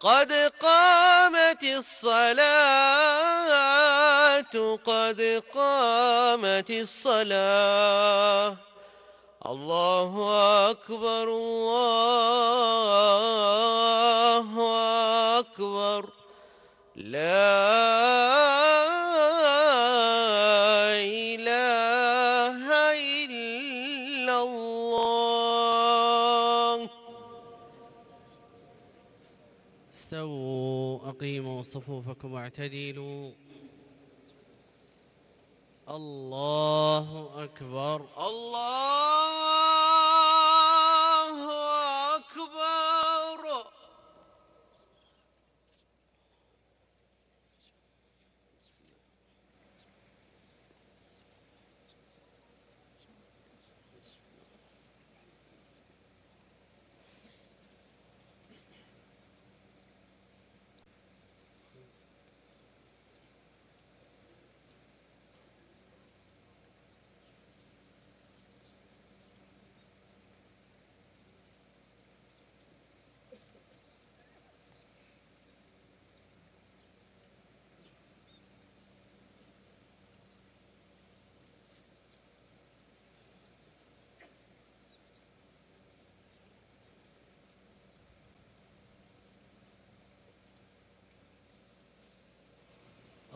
قد قامت الصلاة قد قامت الصلاة. الله أكبر الله أكبر. لا استووا أقيموا صفوفكم واعتدلوا. الله أكبر. الله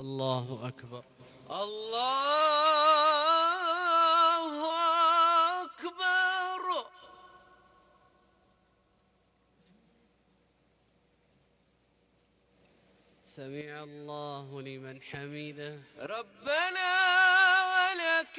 الله أكبر. الله أكبر. سمع الله لمن حميده ربنا ولك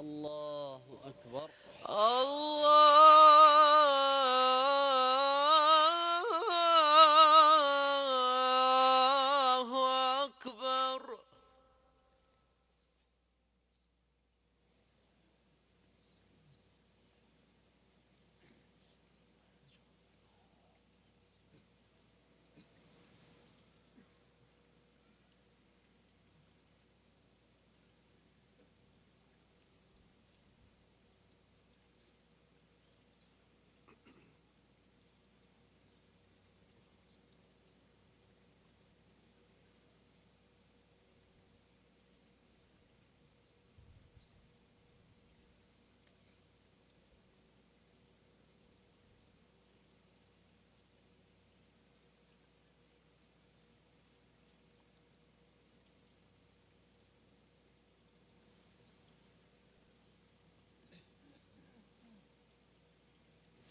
الله أكبر. الله